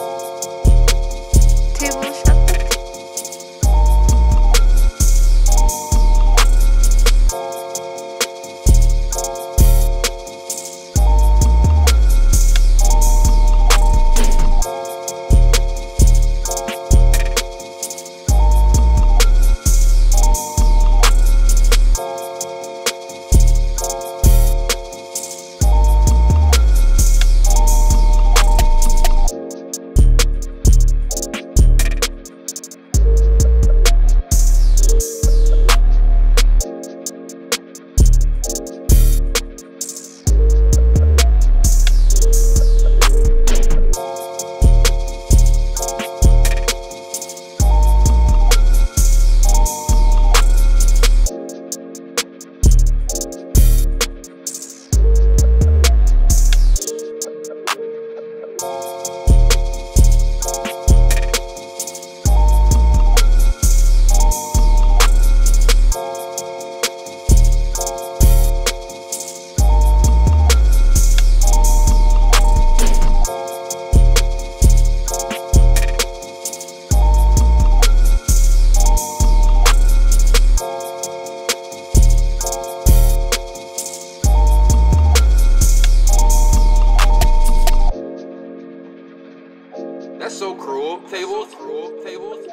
Oh, so cruel. Tables, cruel. Tables.